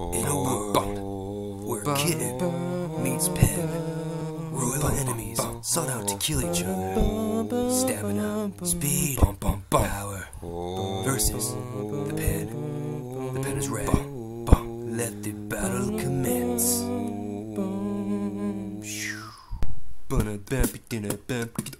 In where kitten meets pen, royal enemies sought out to kill each other. Stamina, speed, power versus the pen. The pen is ready. Let the battle commence.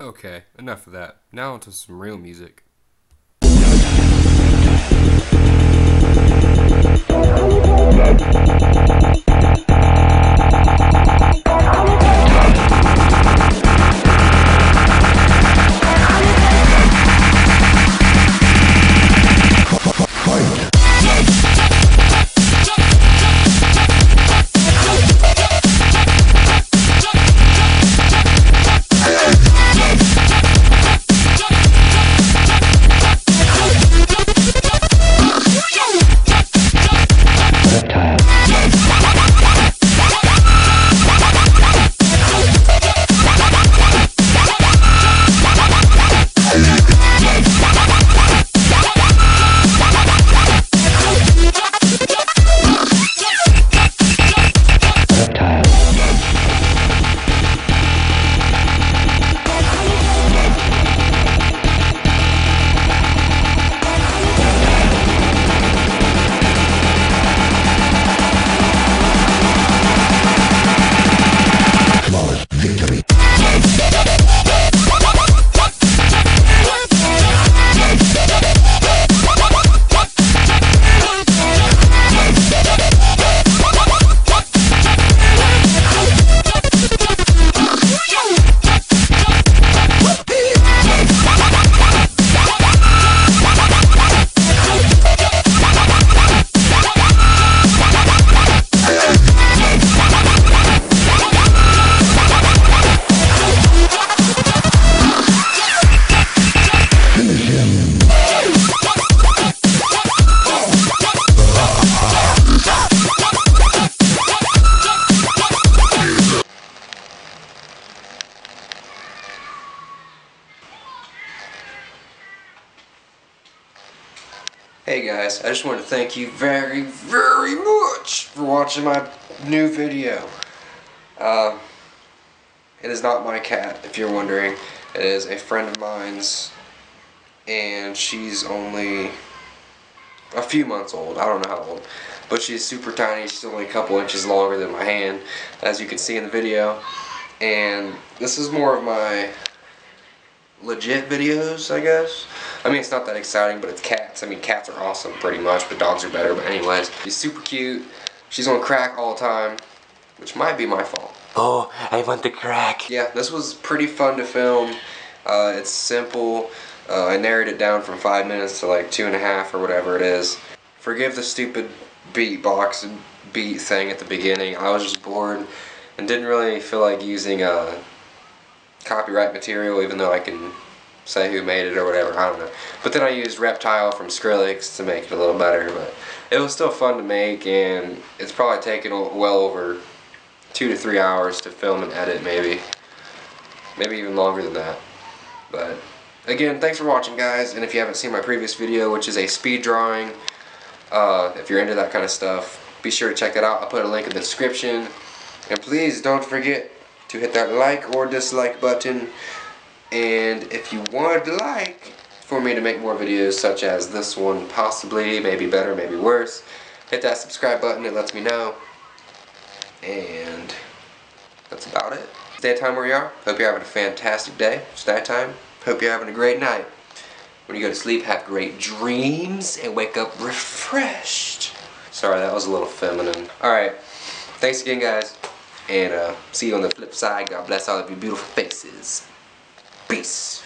Okay, enough of that. Now onto some real music. Hey guys, I just want to thank you very, very much for watching my new video. Uh, it is not my cat, if you're wondering. It is a friend of mine's, and she's only a few months old. I don't know how old. But she's super tiny. She's only a couple inches longer than my hand, as you can see in the video. And this is more of my legit videos, I guess. I mean, it's not that exciting, but it's cats. I mean, cats are awesome pretty much, but dogs are better. But anyways, she's super cute. She's on crack all the time, which might be my fault. Oh, I want the crack. Yeah, this was pretty fun to film. Uh, it's simple. Uh, I narrowed it down from five minutes to like two and a half or whatever it is. Forgive the stupid beatbox and beat thing at the beginning. I was just bored and didn't really feel like using uh, copyright material, even though I can say who made it or whatever. I don't know. But then I used Reptile from Skrillex to make it a little better. But it was still fun to make, and it's probably taken well over two to three hours to film and edit, maybe. Maybe even longer than that. But again, thanks for watching, guys. And if you haven't seen my previous video, which is a speed drawing, uh, if you're into that kind of stuff, be sure to check that out. I'll put a link in the description. And please don't forget to hit that like or dislike button. And if you would like for me to make more videos such as this one, possibly, maybe better, maybe worse, hit that subscribe button. It lets me know. And that's about it. Stay at time where you are. Hope you're having a fantastic day. It's nighttime. Hope you're having a great night. when you go to sleep, have great dreams and wake up refreshed. Sorry, that was a little feminine. Alright, thanks again, guys. And uh, see you on the flip side. God bless all of your beautiful faces. Peace.